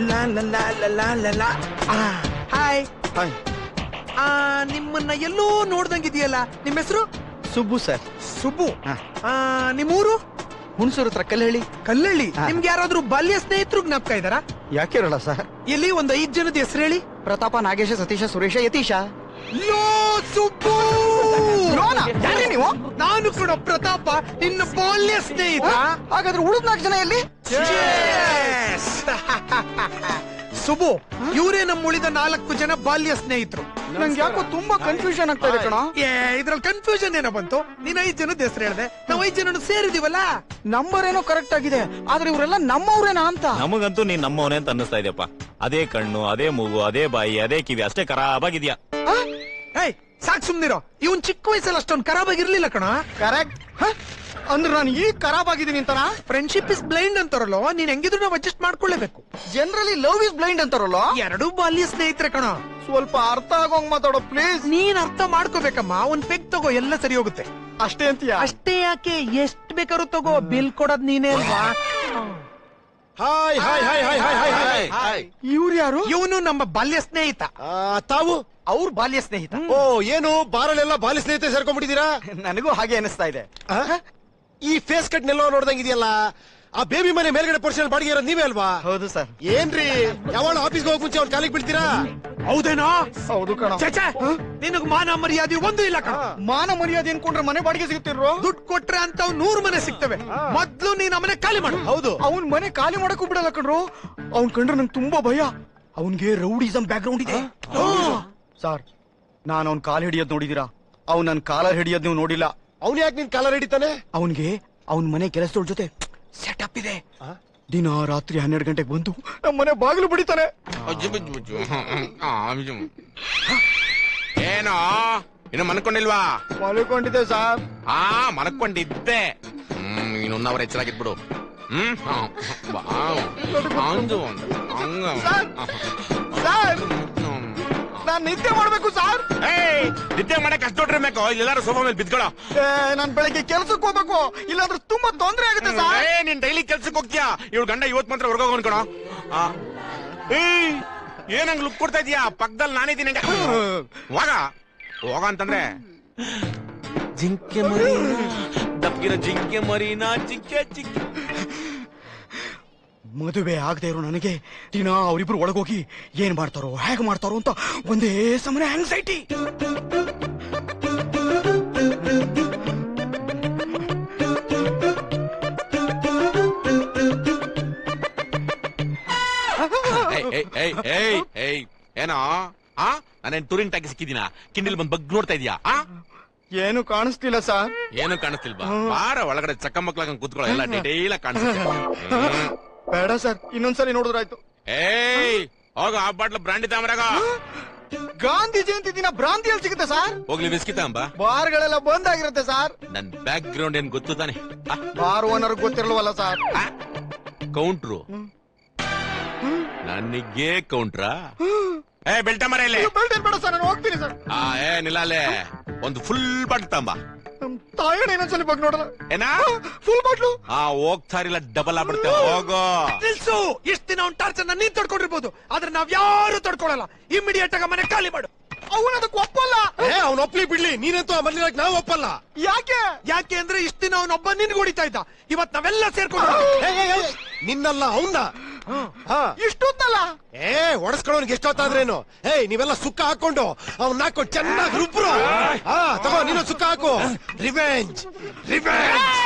ಲಾ ಲಾ ಲಾ ಲಾ ಲಾ ಲಾ ಲಾ. ಆ, hi hi ಆ, ನಿಮ್ಮನ್ನ ಎಲ್ಲೋ ನೋಡ್ದಂಗಿದೆಯಲ್ಲ ನಿಮ್ಮ ಹೆಸರು? ಸುಬ್ಬು ಸರ್. ಸುಬ್ಬು. ಆ, ನಿಮ್ಮೂರು? ಹುಣಸೂರು ಹತ್ರ ಕಲ್ಲಹಳ್ಳಿ. ಕಲ್ಲಹಳ್ಳಿ. ನಿಮ್ಗೆ ಯಾರಾದ್ರೂ ಬಾಲ್ಯ ಸ್ನೇಹಿತರು ಜ್ಞಾಪಕ ಇದಾರಾ ಯಾಕೆ ಇರಲ್ಲ ಸರ್? ಎಲ್ಲಿ ಒಂದ್ ಐದ್ ಜನದ ಹೆಸರು ಹೇಳಿ? ಪ್ರತಾಪ ನಾಗೇಶ ಸತೀಶ ಸುರೇಶ ಯತೀಶ. ಲೋ ಸುಬ್ಬು! ಯಾರೇ ನೀವು? ನಾನು ಕೂಡ ಪ್ರತಾಪ ನಿನ್ನ ಬಾಲ್ಯ ಸ್ನೇಹಿತ. ಹಾಗಾದ್ರೆ ಉಳಿದ ನಾಲ್ಕು ಜನ ಎಲ್ಲಿ? ಸುಬು ಇವರೇ ನಮ್ಮ ಉಳಿದ ನಾಲ್ಕು ಜನ ಬಾಲ್ಯ ಸ್ನೇಹಿತರು. ನಂಗೆ ಯಾಕೋ ತುಂಬಾ ಕನ್ಫ್ಯೂಷನ್ ಆಗ್ತಾ ಇದೆ ಕಣ. ಏ ಇದ್ರಲ್ಲಿ ಕನ್ಫ್ಯೂಷನ್ ಏನೋ ಬಂತು. ನೀನ್ ಐದ್ ಜನದ ಹೆಸರು ಹೇಳ್ದೆ. ನಾವ್ ಐದ್ ಜನ ಸೇರಿದೀವಲ್ಲ? ನಂಬರ್ ಏನೋ ಕರೆಕ್ಟ್ ಆಗಿದೆ ಆದ್ರೆ ಇವರೆಲ್ಲ ನಮ್ಮವ್ರೇನಾ ಅಂತ? ನಮಗಂತೂ ನೀನ್ ನಮ್ಮವನೇ ಅಂತ ಅನ್ನಿಸ್ತಾ ಇದೆಯಪ್ಪ. ಅದೇ ಕಣ್ಣು ಅದೇ ಮೂಗು ಅದೇ ಬಾಯಿ ಅದೇ ಕಿವಿ ಅಷ್ಟೇ ಖರಾಬಾಗಿದ್ಯಾ? ಏಯ್ ಸಾಕ್ ಸುಮ್ನಿರೋ ಇವನ್ ಚಿಕ್ಕ ವಯಸ್ಸಲ್ಲಿ ಅಷ್ಟೊಂದು ಖರಾಬ್ ಆಗಿರ್ಲಿಲ್ಲ ಕಣ. ಕರೆಕ್ಟ್ ಅಂದ್ರೆ ನಾನು ಈ ಖರಾಬ್ ಆಗಿದ್ದೀನಿ ಅಂತಾನ? ಫ್ರೆಂಡ್ಶಿಪ್ ಇಸ್ ಬ್ಲೈಂಡ್ ಅಂತಾರಲ್ಲ ನೀನ್ ಹೆಂಗಿದ್ರು ನಾವು ಅಡ್ಜಸ್ಟ್ ಮಾಡ್ಕೊಳ್ಳೇಬೇಕು ಜನರಲಿ ಲವ್ ಇಸ್ ಬ್ಲೈಂಡ್ ಅಂತಾರಲ್ಲ? ಎರಡು ಬಾಲ್ಯ ಸ್ನೇಹಿತರೆ ಕಣ. ಸ್ವಲ್ಪ ಅರ್ಥ ಆಗೋಂಗ್ ಮಾತಾಡೋ ಪ್ಲೀಸ್ ನೀನ್ ಅರ್ಥ ಮಾಡ್ಕೋಬೇಕಮ್ಮ ಒಂದ್ ಪೆಗ್ ತಗೋ ಎಲ್ಲ ಸರಿ ಹೋಗುತ್ತೆ. ಅಷ್ಟೇ ಅಂತೀಯ? ಅಷ್ಟೇ ಯಾಕೆ ಎಷ್ಟ್ ಬೇಕಾದ್ರೂ ತಗೋ ಬಿಲ್ ಕೊಡೋದ್ ನೀನೇ ಅಲ್ವಾ? Hi hi hi hi hi hi ಇವ್ರು ಯಾರು? ಇವನು ನಮ್ಮ ಬಾಲ್ಯ ಸ್ನೇಹಿತ. ಆ, ತಾವು? ಅವ್ರ ಬಾಲ್ಯ ಸ್ನೇಹಿತ. ಓ ಏನು? ಬಾರಲ್ಲೆಲ್ಲ ಬಾಲಿ ಸ್ನೇಹಿತ ಸೇರ್ಕೊಂಡ್ಬಿಟ್ಟಿದ್ದೀರಾ? ನನಗೂ ಹಾಗೆ ಅನಿಸ್ತಾ ಇದೆ. ಆ? ಈ ಫೇಸ್ ಕಟ್ ನೆಲ್ಲೋ ನೋಡ್ದಂಗಿದೆಯಲ್ಲ ಆ ಬೇಬಿ ಮನೆ ಮೇಲ್ಗಡೆ ಪರ್ಸನಲ್ ಬಾಡಿಗೆ ಇರೋದು ನೀವೇ ಅಲ್ವಾ? ಹೌದು ಸರ್. ಏನ್ರಿ? ಯಾವಾಗ ಆಫೀಸ್ಗೆ ಹೋಗ್ ಮುಂಚೆ ಅವ್ರ ಕಾಲಿಗೆ ಬೀಳ್ತೀರಾ? ಹೌದೇನೋ? ಹೌದು ಕಣ. ಛೆ, ನಿನಗ್ ಮಾನ ಮರ್ಯಾದೆ ಒಂದು ಇಲ್ಲ ಕಣ. ಮಾನ ಮರ್ಯಾದೆ ಅನ್ಕೊಂಡ್ರೆ ಮನೆ ಬಾಡಿಗೆ ಸಿಗುತ್ತಿರೋ ದುಡ್ಡು ಕೊಟ್ರೆ ಅಂತ ನೂರ್ ಮನೆ ಸಿಗ್ತವೆ. ಮೊದ್ಲು ನೀನ್ ಮನೆ ಖಾಲಿ ಮಾಡು. ಹೌದು. ಅವನ್ ಮನೆ ಖಾಲಿ ಮಾಡಕ್ಕೂ ಬಿಡಲ್ಲ ಕಣ್ರು. ಅವ್ನ್ ಕಂಡ್ರೆ ನಂಗೆ ತುಂಬಾ ಭಯ. ಅವನ್ಗೆ ರೌಡಿಸಮ್ ಬ್ಯಾಕ್ ಗ್ರೌಂಡ್ ಇದೆ ಸರ್ ನಾನು ಅವ್ನ್ ಕಾಲ್ ಹಿಡಿಯೋದ್ ನೋಡಿದೀರಾ? ಅವ್ನ್ ನನ್ ಕಾಲ ಹಿಡಿಯೋದ್ ನೀವು ನೋಡಿಲ್ಲ. ಅವ್ನು ಯಾಕೆ ನಿನ್ ಕಾಲರ್ ಹಿಡಿತಾನೆ? ಅವನ್ಗೆ ಅವನ್ ಮನೆ ಕೆಲಸದವ್ರ ಜೊತೆ ಸೆಟಪ್ ಇದೆ. ದಿನ ರಾತ್ರಿ ಹನ್ನೆರಡು ಗಂಟೆಗೆ ಬಂದು ನಮ್ಮ ಮನೆ ಬಾಗಿಲು ಬಿಡಿತಾನೆ. ಏನೋ? ಇನ್ನು ಮನ್ಕೊಂಡಿಲ್ವಾ ಮಲ್ಕೊಂಡಿದ್ದೆ ಸಾಬ್. ಆ ಮನ್ಕೊಂಡಿದ್ದೆ ಹ್ಮ್ ಇನ್ನೊಂದು ಅವರ ಎಚ್ಚರಾಗಿದ್ಬಿಡು. ಹ್ಮ್. ನಾನ್ ನಿದ್ದೆ ಮಾಡ್ಬೇಕು ಸಾರ್ ಏಯ್ ನಿದ್ದೆ ಮಾಡಕ್ ಅಷ್ಟು ದೊಡ್ಡ ಬೇಕು ಇಲ್ಲೆಲ್ಲಾರು ಸೋಫಾ ಮೇಲೆ ಬಿದ್ಕೊಳ್ಳೋ ನಾನ್ ಬೆಳಗ್ಗೆ ಕೆಲ್ಸಕ್ಕೆ ಹೋಗ್ಬೇಕು. ಇಲ್ಲಾಂದ್ರೆ ತುಂಬಾ ತೊಂದ್ರೆ ಆಗುತ್ತೆ ಸರ್ ಏ ನೀನ್ ಕೆಲ್ಸಕ್ಕೆ ಹೋಗ್ತೀಯಾ? ಇವಳು ಗಂಡ ಇವತ್ ಮಾತ್ರ ಹೊರಗೋಗ ಅನ್ಕೊಣ ಏನಂಗ್ ಲುಕ್ ಕೊಡ್ತಾ ಇದೀಯಾ? ಪಕ್ಕದಲ್ಲಿ ನಾನಿದ್ದೀನಿ ಹಂಗೆ. ಹೋಗ ಅಂತಂದ್ರೆ, ಜಿಂಕೆ ಮರಿ ದಪ್ಪಿರೋ ಜಿಂಕೆ ಮರಿನಾ ಚಿಕ್ಕೆ ಜಿಂಕೆ ಮದುವೆ ಆಗದೆ ಇರೋ ನನಗೆ ದಿನ ಅವರಿಬ್ರು ಒಳಗೋಗಿ ಏನ್ ಮಾಡ್ತಾರೋ, ಹೇಗ್ ಮಾಡ್ತಾರೋ ಅಂತ ಒಂದೇ ಸಮನೆ ಆಂಗ್ಸೈಟಿ ಏಯ್, ಏನೋ ಆ? ನಾನೇನ್ ಟೂರಿಂಗ್ ಟ್ಯಾಕ್ ಸಿಕ್ಕಿದೀನ ಕಿಂಡಿಲ್ ಬಂದ್ ಬಗ್ ನೋಡ್ತಾ ಇದೀಯಾ? ಆ? ಏನು ಕಾಣಿಸ್ತಿಲ್ಲ ಸರ್. ಏನು ಕಾಣಿಸ್ತಿಲ್ವಾ? ಬಾರ ಒಳಗಡೆ ಚಕ್ಕ ಮಕ್ಳಾಗ ಕೂತ್ಕೊಳ್ಳೋ ಎಲ್ಲ ಡೀಟೇಲ್ ಕಾಣಿಸ್ತಿಲ್ಲ. ಬೇಡ ಸರ್ ಇನ್ನೊಂದ್ಸರಿ ನೋಡಿದ್ರಾಯ್ತು ಏಯ್ ಹೋಗ ಆ ಬಾಟ್ಲ ಬ್ರಾಂಡಿ ತಾಮ್ರಾಗ ಗಾಂಧಿ ಜಯಂತಿ ದಿನ ಭ್ರಾಂತಿಯಲ್ಲಿ ಸಿಗುತ್ತೆ ಸರ್. ಹೋಗ್ಲಿ ಬಿಸ್ಕಿತ ಅಂಬ ಬಾರ್ಗಳೆಲ್ಲ ಬಂದ್ ಆಗಿರುತ್ತೆ ಸರ್. ನನ್ ಬ್ಯಾಕ್ ಗ್ರೌಂಡ್ ಏನ್ ಗೊತ್ತು ತಾನೆ? ಬಾರ್ ಓನರ್ ಗೊತ್ತಿರಲ್ವಲ್ಲ ಸರ್. ಕೌಂಟ್ರು. ನನಗೆ ಕೌಂಟ್ರಾ ಏ ಬೆಲ್ಟ ಮರ ಇಲ್ಲಿ? ಬೆಲ್ಟ್ ಬೇಡ ಸರ್ ನಾನು ಹೋಗ್ತೀನಿ ಸರ್. ಆ ಏ ನಿಲ್ಲಲೆ ಒಂದು ಫುಲ್ ಬಾಟ್ಲ್ ತಂಬ. ನಮ್ ತಾಯಣ್ಣ ಇನ್ನೊಂದ್ಸಲ ಬಗ್ಗೆ ನೋಡಲ್ಲ. ಏನಾ? ಫುಲ್ ಬಾಟ್ಲು ಆ ಹೋಗ್ತಾರಿಲ್ಲ ಡಬಲ್ ಆಗ್ಬಿಡ್ತೇವೆ ಹೋಗೋ. ನಿಲ್ಸು. ಇಷ್ಟ ದಿನ ಅವ್ನ ಟಾರ್ಚರ್ ನೀನ್ ತಡ್ಕೊಂಡಿರ್ಬೋದು. ಆದ್ರೆ ನಾವ್ ಯಾರು ತಡ್ಕೊಳಲ್ಲ. ಇಮಿಡಿಯೇಟ್ ಆಗ ಮನೆ ಖಾಲಿ ಮಾಡು. ಅವನ ಅದಕ್ಕೆ ಒಪ್ಪಲ್ಲ. ಏ ಅವ್ನ ಒಪ್ಲಿ ಬಿಡ್ಲಿ. ನೀನಂತೂ ಆ ಮನೇಲಿ ನಾವು ಒಪ್ಪಲ್ಲ. ಯಾಕೆ? ಯಾಕೆ ಅಂದ್ರೆ ಇಷ್ಟ ದಿನ ಅವನೊಬ್ಬ ನಿನ್ಗೆ ಹೊಡಿತಾ ಇದ್ದ. ಇವತ್ ನಾವೆಲ್ಲ ಸೇರ್ಕೊಂಡು ಏ, ಏ, ಏ, ನಿನ್ನಲ್ಲ ಅವನ್ನ. ಹಾ. ಇಷ್ಟೊತ್ತಲ್ಲ? ಏ ಒಡಸ್ಕೊಳ್ಳೋನ್ಗೆ ಎಷ್ಟೊತ್ತಾದ್ರೇನು? ಏಯ್ ನೀವೆಲ್ಲ ಸುಕ್ಕ ಹಾಕೊಂಡು ಅವ್ನ ಹಾಕೊಂಡು ಚೆನ್ನಾಗಿ ರುಬ್ರು ಹಾ ತಗೋ ನೀನು ಸುಕ್ಕ ಹಾಕು. Revenge revenge